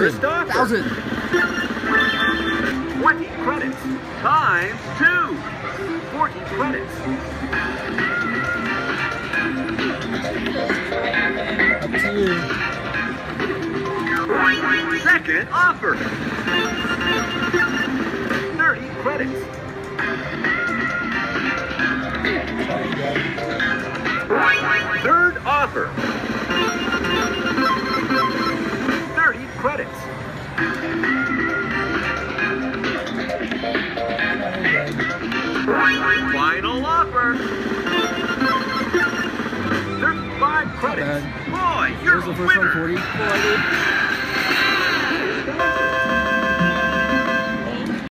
Thousand. Thousand. 20 credits times 2. 40 credits. Second offer. 30 credits. Third offer. Final offer. 35 credits. Boy, you're What the a first one? winner. 40?